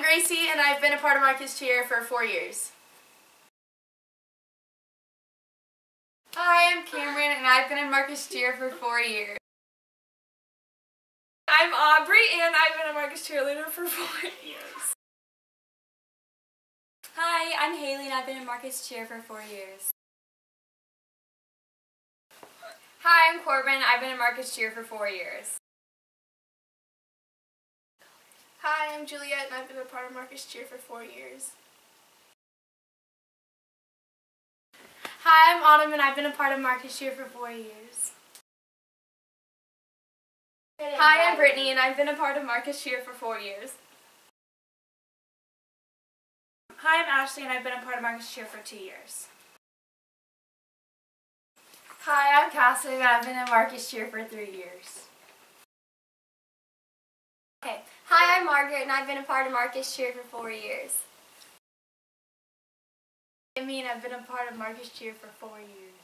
I'm Gracie, and I've been a part of Marcus Cheer for four years. Hi, I'm Cameron, and I've been in Marcus Cheer for four years. I'm Aubrey, and I've been a Marcus cheerleader for four years. Hi, I'm Haley, and I've been in Marcus Cheer for four years. Hi, I'm Corbin. I've been in Marcus Cheer for four years. Hi, I'm Juliet, and I've been a part of Marcus Cheer for four years. Hi, I'm Autumn, and I've been a part of Marcus Cheer for four years. Hi, I'm Brittany, and I've been a part of Marcus Cheer for four years. Hi, I'm Ashley, and I've been a part of Marcus Cheer for two years. Hi, I'm Cassie, and I've been in Marcus Cheer for three years. Okay. Hi, I'm Margaret, and I've been a part of Marcus Cheer for four years. I mean, I've been a part of Marcus Cheer for four years.